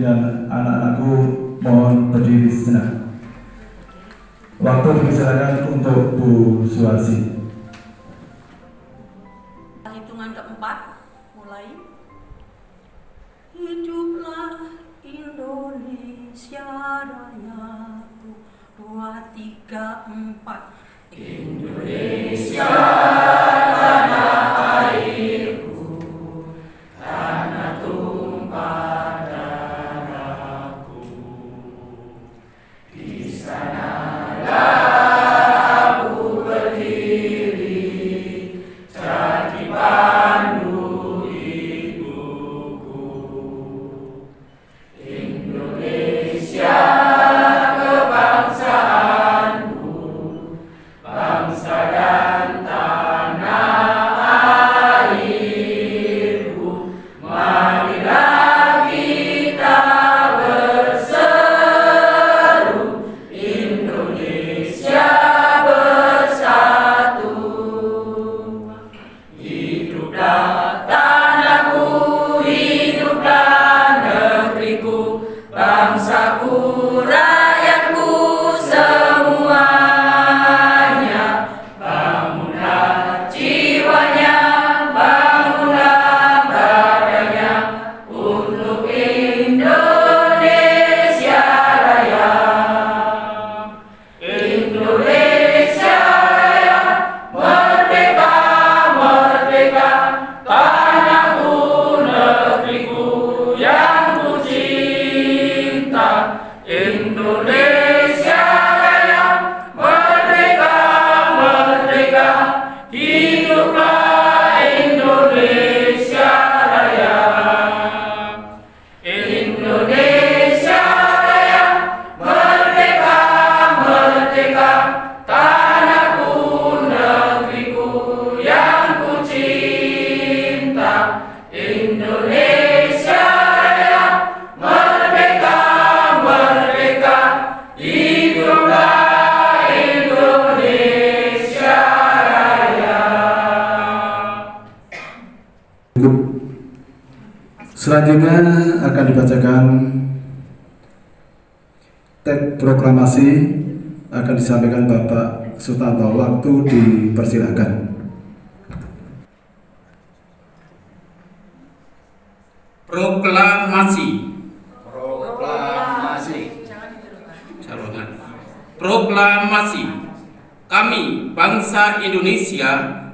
dan anak-anakku mohon berdiri sejenak. Waktu dipersilakan untuk Bu Suwarsi. Bangsa rakyat Selanjutnya akan dibacakan teks proklamasi akan disampaikan Bapak Sutanto. Waktu dipersilakan. Proklamasi. Calongan. Proklamasi. Kami bangsa Indonesia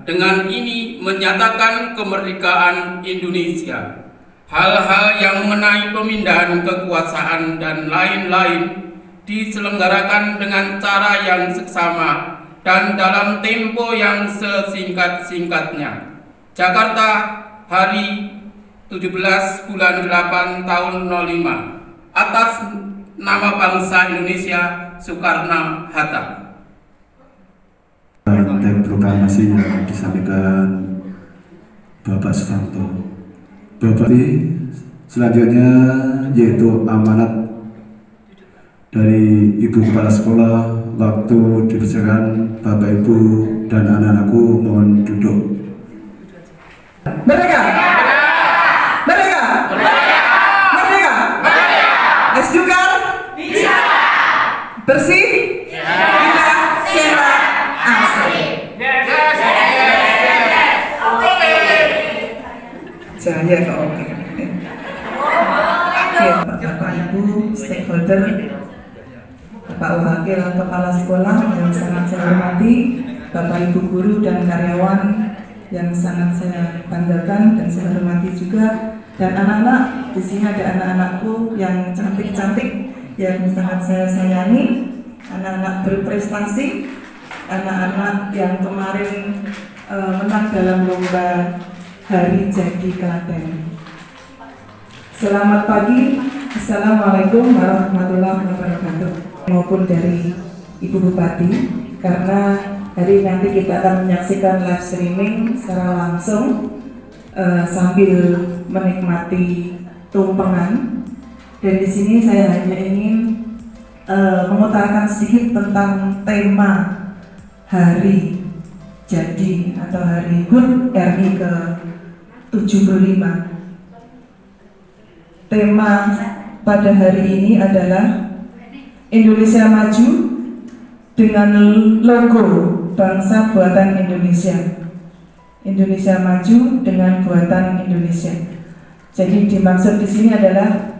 dengan ini menyatakan kemerdekaan Indonesia. Hal-hal yang mengenai pemindahan kekuasaan dan lain-lain diselenggarakan dengan cara yang seksama dan dalam tempo yang sesingkat-singkatnya. Jakarta, hari 17 bulan 8 tahun 05 atas nama bangsa Indonesia Soekarno Hatta. Teks proklamasi yang disampaikan Bapak Sutanto. Bapak selanjutnya yaitu amanat dari Ibu Kepala Sekolah waktu dipersilakan Bapak Ibu dan anak-anakku mohon duduk. Merdeka! Merdeka! Merdeka! Es juga? Bisa! Bersih? Indah, sehat, asri. Saya kok oke. Oke, Bapak Ibu, stakeholder, Bapak Wakil Kepala Sekolah yang sangat saya hormati, Bapak Ibu guru dan karyawan yang sangat saya banggakan dan saya hormati juga, dan anak-anak, di sini ada anak-anakku yang cantik-cantik, yang sangat saya sayangi, anak-anak berprestasi, anak-anak yang kemarin eh, menang dalam lomba Hari Jadi Klaten. Selamat pagi, Assalamualaikum warahmatullahi wabarakatuh. Maupun dari Ibu Bupati, karena hari nanti kita akan menyaksikan live streaming secara langsung eh, sambil menikmati tumpengan. Dan di sini saya hanya ingin eh, memutarkan sedikit tentang tema hari jadi atau hari HUT RI ke 75 tema pada hari ini adalah Indonesia Maju dengan logo bangsa buatan Indonesia. Indonesia Maju dengan buatan Indonesia. Jadi dimaksud di sini adalah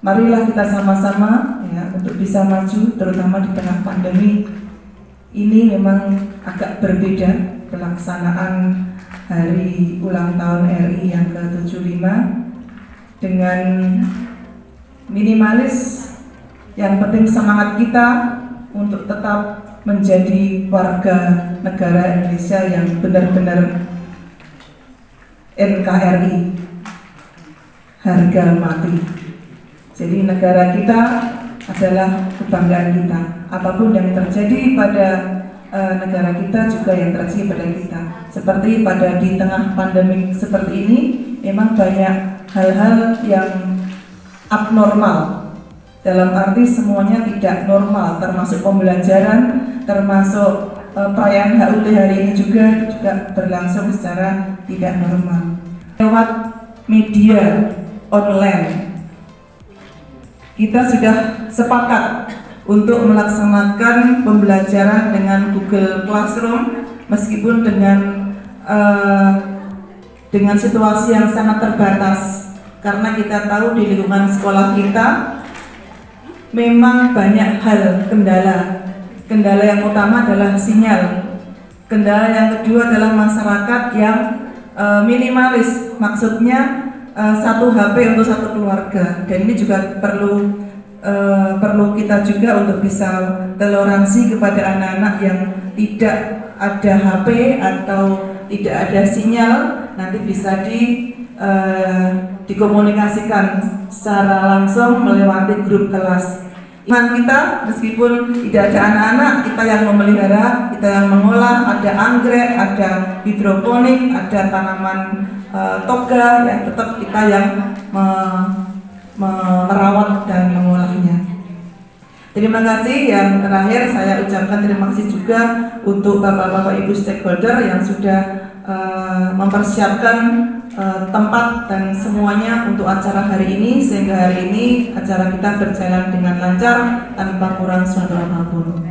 marilah kita sama-sama ya untuk bisa maju terutama di tengah pandemi ini memang agak berbeda pelaksanaan hari ulang tahun RI yang ke-75 dengan minimalis. Yang penting semangat kita untuk tetap menjadi warga negara Indonesia yang benar-benar NKRI harga mati. Jadi negara kita adalah kebanggaan kita. Apa pun yang terjadi pada uh, negara kita juga yang terjadi pada kita. Seperti pada di tengah pandemi seperti ini memang banyak hal-hal yang abnormal. Dalam arti semuanya tidak normal termasuk pembelajaran termasuk e, perayaan HUT hari ini juga juga berlangsung secara tidak normal. Lewat media online kita sudah sepakat untuk melaksanakan pembelajaran dengan Google Classroom meskipun dengan uh, dengan situasi yang sangat terbatas karena kita tahu di lingkungan sekolah kita memang banyak hal kendala. Kendala yang utama adalah sinyal. Kendala yang kedua adalah masyarakat yang e, minimalis, maksudnya e, satu HP untuk satu keluarga. Dan ini juga perlu e, perlu kita juga untuk bisa toleransi kepada anak-anak yang tidak ada HP atau tidak ada sinyal nanti bisa di uh, dikomunikasikan secara langsung melewati grup kelas. Iman kita meskipun tidak ada anak-anak, kita yang memelihara, kita yang mengolah, ada anggrek, ada hidroponik, ada tanaman e, toga yang tetap kita yang me, me, merawat dan mengolahnya. Terima kasih yang terakhir saya ucapkan terima kasih juga untuk bapak-bapak ibu stakeholder yang sudah uh, mempersiapkan Eh, tempat dan semuanya untuk acara hari ini sehingga hari ini acara kita berjalan dengan lancar tanpa kurang suatu apa pun.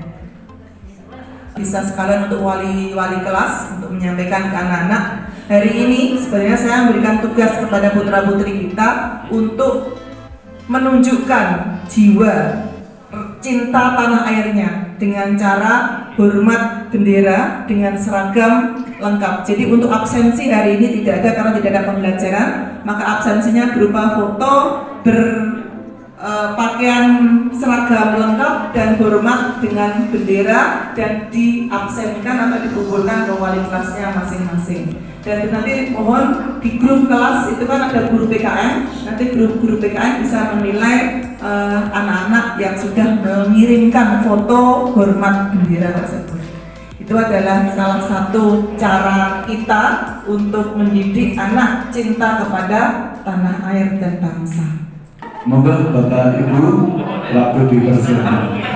Bisa sekalian untuk wali-wali kelas untuk menyampaikan ke anak-anak hari ini sebenarnya saya memberikan tugas kepada putra putri kita untuk menunjukkan jiwa cinta tanah airnya dengan cara hormat bendera dengan seragam lengkap. Jadi untuk absensi hari ini tidak ada karena tidak ada pembelajaran, maka absensinya berupa foto berpakaian e, seragam lengkap dan hormat dengan bendera dan diabsenkan atau dikumpulkan ke wali kelasnya masing-masing. Dan nanti mohon di grup kelas itu kan ada guru PKN, nanti guru-guru PKN bisa menilai anak-anak uh, yang sudah mengirimkan foto hormat bendera tersebut. Itu adalah salah satu cara kita untuk mendidik anak cinta kepada tanah air dan bangsa. Moga Bapak Ibu waktu dipersilakan.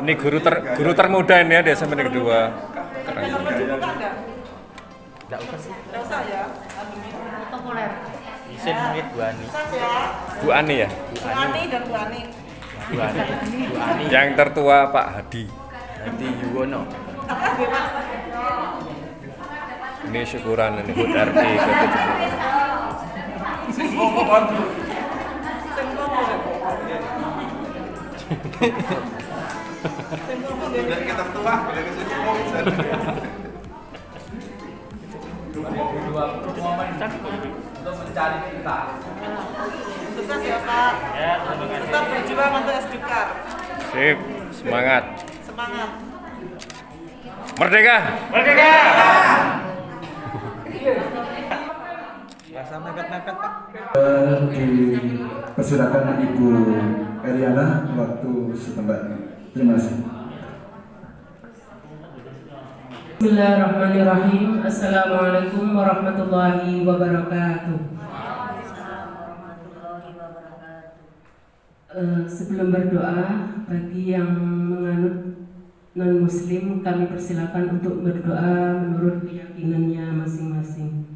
Ini guru ter guru termuda ini ya di SMP kedua keren Enggak usah sih. Enggak usah ya. Populer. Isin mungkin Bu Ani. Bu Ani ya Bu Ani dan Bu Ani. Bu Ani. Bu Ani. yang tertua Pak Hadi Nanti Yuwono. ini syukuran ini HUT RI ke 70 kita tua, kita 2020 momen untuk mencari kita. Sukses ya Pak. Tetap berjuang untuk. Sip, semangat. Semangat. Merdeka! Merdeka! Rasa mepet-mepet Pak. dipersilakan Ibu Eriana waktu setempat. Terima kasih. Bismillahirrahmanirrahim. Assalamualaikum warahmatullahi wabarakatuh. Eh, sebelum berdoa, bagi yang menganut non Muslim, kami persilakan untuk berdoa menurut keyakinannya masing-masing.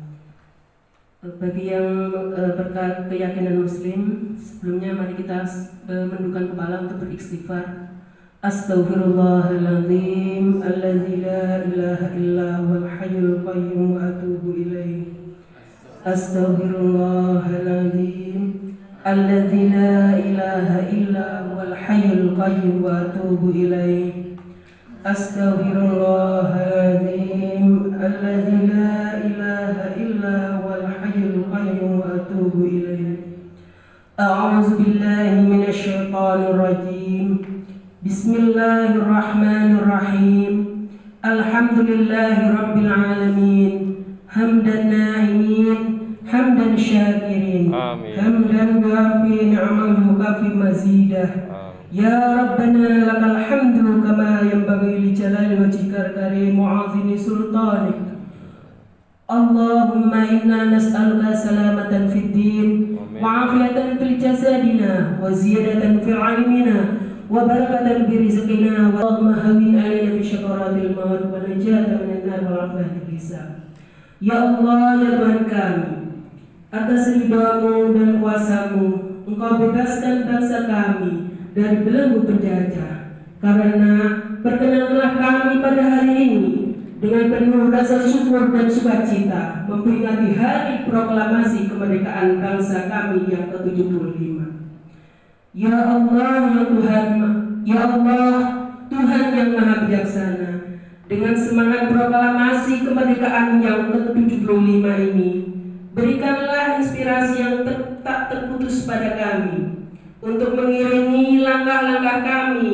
Eh, bagi yang eh, berkeyakinan Muslim, sebelumnya mari kita menundukkan kepala untuk beristighfar. أستغفر الله العظيم الذي لا إله إلا هو الحي القيوم وأتوب إليه. أستغفر الله العظيم الذي لا إله إلا هو الحي القيوم وأتوب إليه. أستغفر الله العظيم الذي لا إله إلا هو الحي القيوم وأتوب إليه. أعوذ بالله من الشيطان الرجيم. Bismillahirrahmanirrahim. Alhamdulillahi Rabbil Alamin. Hamdan na'imin. Hamdan syakirin. Amin. Hamdan bihafi ni'amahu kafi mazidah. Ya Rabbana lakal hamdu kama yanbaghi li jalali wajhikal karim wa sultanik. Allahumma inna nas'aluka salamatan fid din wa 'afiyatan fil jasadina wa ziyadatan fil 'ilmina علمنا وبركة في رزقنا اللهم هون علينا بشكرات الموت ونجاة من النار والعافية الحساب Ya Allah ya Tuhan kami Atas ridhamu dan kuasamu Engkau bebaskan bangsa kami Dari belenggu penjajah Karena perkenanlah kami pada hari ini dengan penuh rasa syukur dan sukacita memperingati hari proklamasi kemerdekaan bangsa kami yang ke-75. Ya Allah, ya Tuhan, ya Allah, Tuhan yang Maha Bijaksana, dengan semangat proklamasi kemerdekaan yang ke-75 ini, berikanlah inspirasi yang ter- tak terputus pada kami untuk mengiringi langkah-langkah kami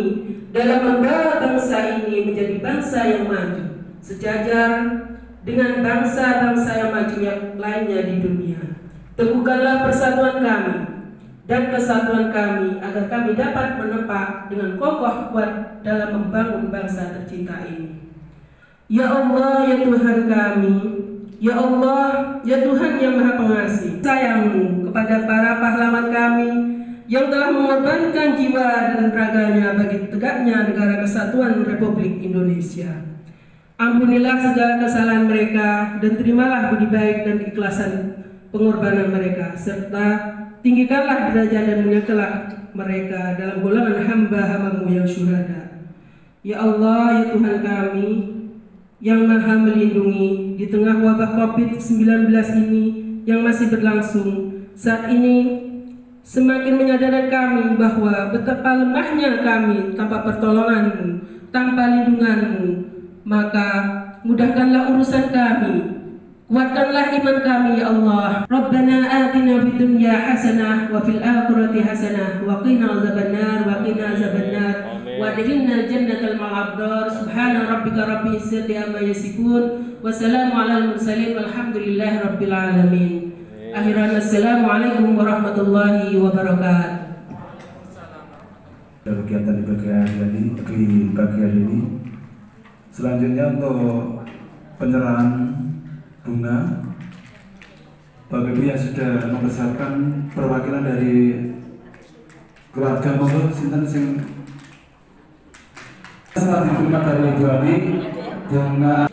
dalam membawa bangsa ini menjadi bangsa yang maju sejajar dengan bangsa-bangsa yang maju yang lainnya di dunia. Teguhkanlah persatuan kami dan kesatuan kami agar kami dapat menepak dengan kokoh kuat dalam membangun bangsa tercinta ini. Ya Allah, ya Tuhan kami, ya Allah, ya Tuhan yang Maha Pengasih, sayangmu kepada para pahlawan kami yang telah mengorbankan jiwa dan raganya bagi tegaknya negara kesatuan Republik Indonesia. Ampunilah segala kesalahan mereka dan terimalah budi baik dan keikhlasan pengorbanan mereka serta tinggikanlah derajat dan muliakanlah mereka dalam golongan hamba-hambamu yang syuhada. Ya Allah, ya Tuhan kami yang maha melindungi di tengah wabah COVID-19 ini yang masih berlangsung saat ini semakin menyadarkan kami bahwa betapa lemahnya kami tanpa pertolonganmu, tanpa lindunganmu, maka mudahkanlah urusan kami kuatkanlah iman kami ya Allah. Rabbana atina fid dunya hasanah wa fil akhirati hasanah wa qina azabannar wa qina azabannar. Wa adkhilna jannatal ma'abrar subhana rabbika rabbil izzati amma yasifun. Wa salamun alal mursalin walhamdulillahi rabbil alamin. Akhiran assalamualaikum warahmatullahi wabarakatuh. Ada kegiatan di bagian ini, di bagian ini. Selanjutnya untuk penyerahan bunga, Bapak Ibu yang sudah membesarkan perwakilan dari keluarga monggo sinten sing setelah diterima dari Ibu Ani bunga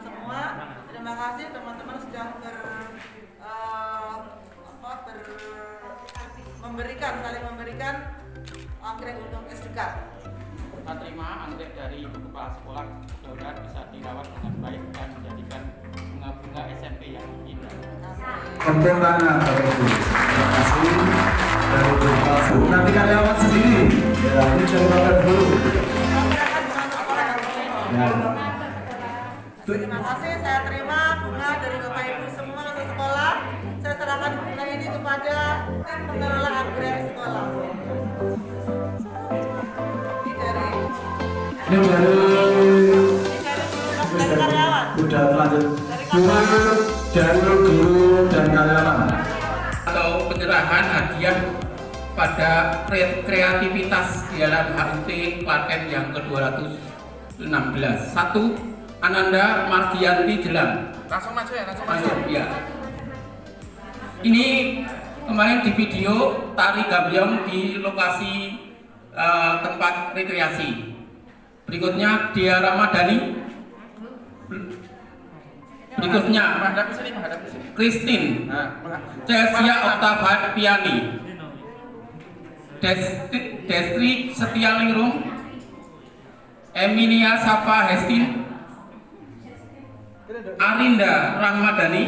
semua. Terima kasih teman-teman sudah ber, eh, apa, ber, memberikan saling memberikan anggrek untuk SDK. Kita terima anggrek dari Ibu Kepala Sekolah, mudah-mudahan bisa dirawat dengan baik dan menjadikan bunga-bunga SMP yang indah. Tepuk tangan Bapak Ibu. Terima kasih dari Ibu Sekolah. Nanti karyawan sendiri. Ya, ini Bapak Ibu. Ya. Terima kasih, saya terima bunga dari Bapak Ibu semua untuk sekolah. Saya serahkan bunga ini kepada tim pengelola anggrek sekolah. Ini dari Ini dari ini dari guru dan karyawan. udah lanjut. Guru dari guru dan karyawan. atau penyerahan hadiah pada kre- kreativitas di dalam HUT Klaten yang ke-216. Satu, Ananda Margianti Jelam. Langsung maju ya, langsung maju. Ya. Ini kemarin di video tari gambyong di lokasi eh, tempat rekreasi. Berikutnya Dia Ramadhani. Berikutnya Menghadap sini, menghadap sini. Christine. Nah. Cesia Oktaviani Desti, Destri Setialingrum Emilia Sapa Hestin Arinda Rahmadani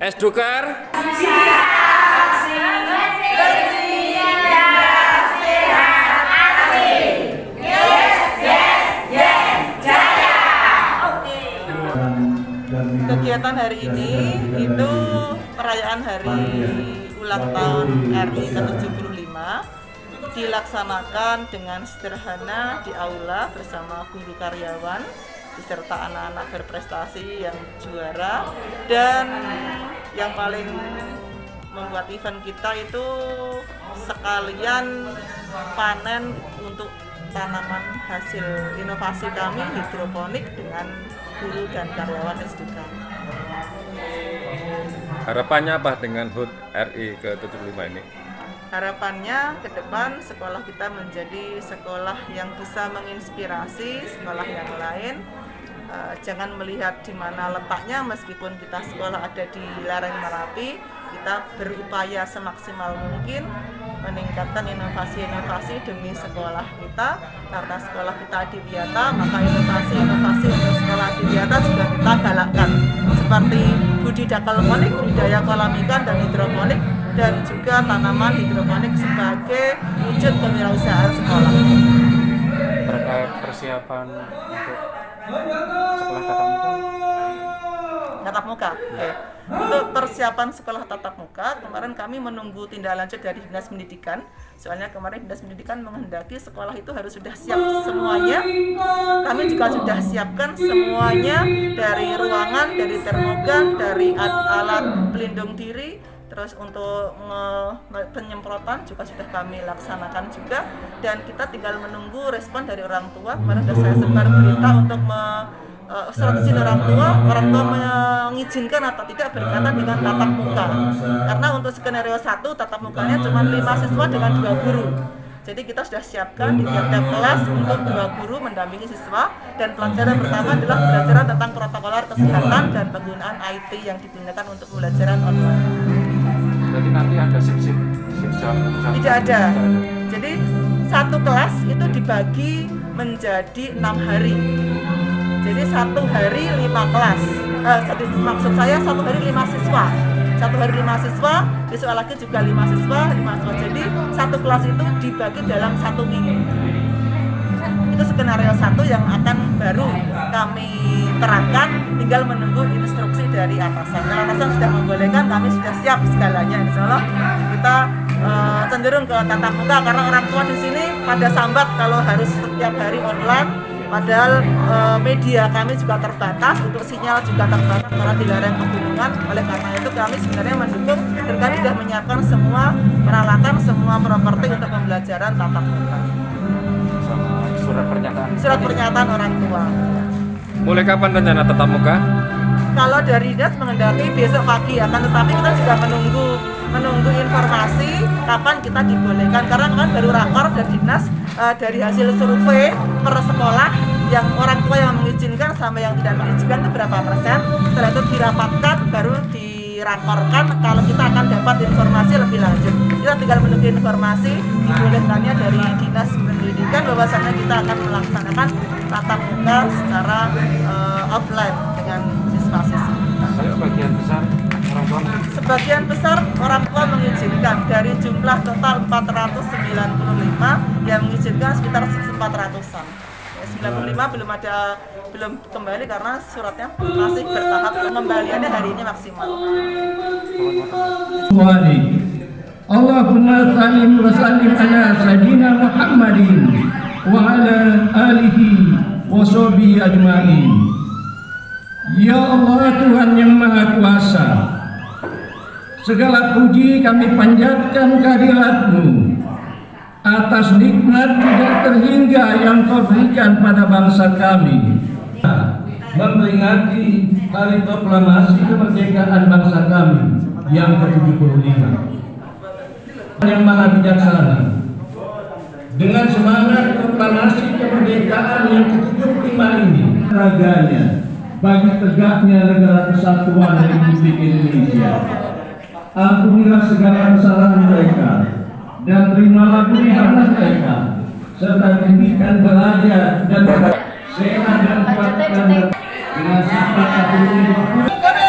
Es Dukar. Kegiatan hari ini itu perayaan hari ulang tahun RI ke-75 dilaksanakan dengan sederhana di aula bersama guru karyawan beserta anak-anak berprestasi yang juara dan yang paling membuat event kita itu sekalian panen untuk tanaman hasil inovasi kami hidroponik dengan guru dan karyawan SDK. Harapannya apa dengan HUT RI ke-75 ini? Harapannya ke depan sekolah kita menjadi sekolah yang bisa menginspirasi sekolah yang lain. Eh, jangan melihat di mana letaknya meskipun kita sekolah ada di lereng Merapi, kita berupaya semaksimal mungkin meningkatkan inovasi-inovasi demi sekolah kita karena sekolah kita adiwiyata maka inovasi-inovasi untuk sekolah adiwiyata juga kita galakkan seperti budidaya kolmonik, budidaya kolam ikan dan hidroponik dan juga tanaman hidroponik sebagai wujud kewirausahaan sekolah. Terkait persiapan untuk sekolah tatap muka. tatap muka. Oke. Untuk persiapan sekolah tatap muka, kemarin kami menunggu tindak lanjut dari Dinas Pendidikan. Soalnya kemarin Dinas Pendidikan menghendaki sekolah itu harus sudah siap semuanya. Kami juga sudah siapkan semuanya dari ruangan, dari termogan, dari at- alat pelindung diri, terus untuk penyemprotan juga sudah kami laksanakan juga dan kita tinggal menunggu respon dari orang tua. Kemarin sudah saya sebar berita untuk me- uh, surat izin orang tua, orang tua mengizinkan atau tidak berkaitan dengan tatap muka. Karena untuk skenario satu tatap mukanya cuma lima siswa dengan dua guru. Jadi kita sudah siapkan di tiap-tiap kelas untuk dua guru mendampingi siswa dan pelajaran pertama adalah pembelajaran tentang protokoler kesehatan dan penggunaan IT yang digunakan untuk pembelajaran online. Berarti nanti ada sip-sip sip jam, jam Tidak ada. Jadi satu kelas itu dibagi menjadi enam hari. Jadi satu hari lima kelas. Eh, maksud saya satu hari lima siswa. Satu hari lima siswa, besok lagi juga lima siswa, lima siswa. Jadi satu kelas itu dibagi dalam satu minggu. Itu skenario satu yang akan baru kami terangkan, tinggal menunggu instruksi dari atasan. Kalau atasan sudah membolehkan, kami sudah siap segalanya. Insya Allah kita eh, cenderung ke tatap muka karena orang tua di sini pada sambat kalau harus setiap hari online. Padahal eh, media kami juga terbatas, untuk sinyal juga terbatas karena di lereng pegunungan. Oleh karena itu kami sebenarnya mendukung dan kami sudah menyiapkan semua peralatan, semua properti untuk pembelajaran tatap muka. Surat pernyataan. Surat pernyataan orang tua. Mulai kapan rencana tatap muka? kalau dari dinas menghendaki besok pagi akan tetapi kita juga menunggu menunggu informasi kapan kita dibolehkan karena kan baru rakor dari dinas eh, dari hasil survei per sekolah yang orang tua yang mengizinkan sama yang tidak mengizinkan itu berapa persen setelah itu dirapatkan baru dirakorkan kalau kita akan dapat informasi lebih lanjut. Kita tinggal menunggu informasi dibolehkannya dari dinas pendidikan bahwasannya kita akan melaksanakan tatap muka secara eh, offline dengan siswa-siswa Saya bagian besar orang tua Sebagian besar orang tua mengizinkan. Dari jumlah total 495 yang mengizinkan sekitar 400-an. Ya, 95 belum ada belum kembali karena suratnya masih bertahap pengembaliannya hari ini maksimal. Allahumma sallim wa sallim ala sayyidina Muhammadin wa ala alihi wa sahbihi ajma'in. Ya Allah Tuhan yang Maha Kuasa, segala puji kami panjatkan kehadiratmu atas nikmat tidak terhingga yang kau berikan pada bangsa kami. Memperingati hari proklamasi kemerdekaan bangsa kami yang ke-75. Yang maha bijaksana. Dengan semangat proklamasi kemerdekaan yang ke-75 ini raganya bagi tegaknya negara kesatuan Republik Indonesia. Ampunilah segala kesalahan mereka dan terimalah pilihan mereka. Serta berikan belajar dan sehat dan kuatkan. Dengan sifat satu